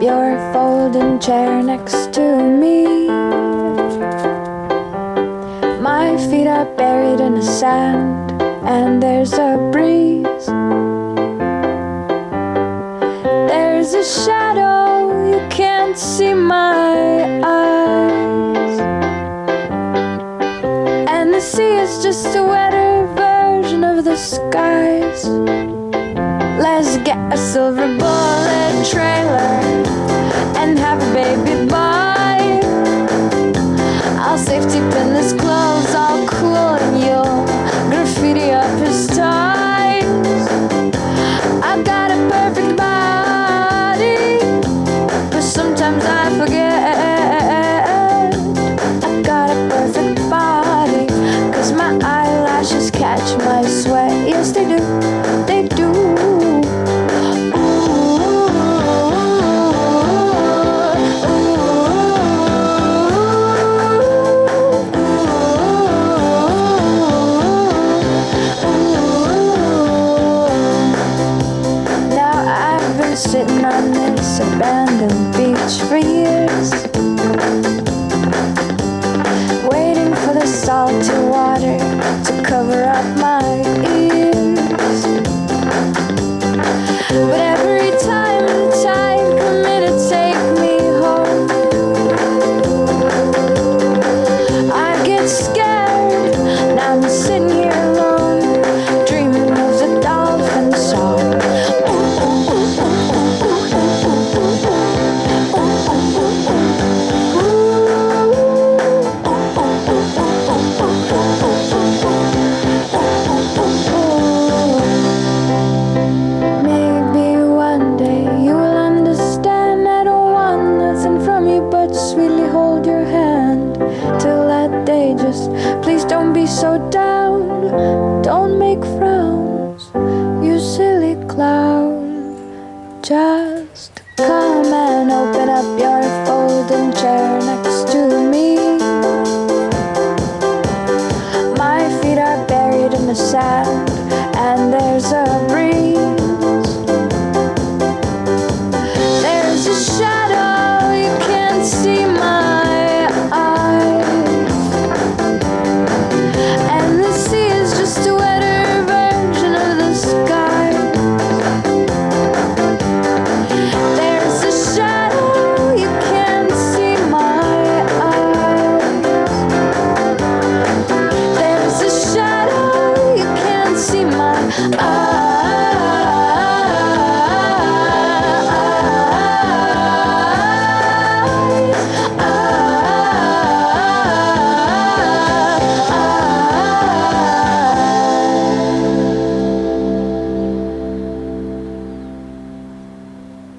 your folding chair next to me. My feet are buried in the sand, and there's a breeze. There's a shadow, you can't see my eyes. And the sea is just a wetter version of the skies. Let's get a silver bullet safety pin his clothes all cool and you'll graffiti up his ties. I've got a perfect body, but sometimes I forget. I've got a perfect body, cause my eyelashes catch my sweat. Yes, they do, they do. On this abandoned beach for years, waiting for the salt water so down. Don't make frowns, you silly clown. Just come and open up your folding chair next to me. My feet are buried in the sand, I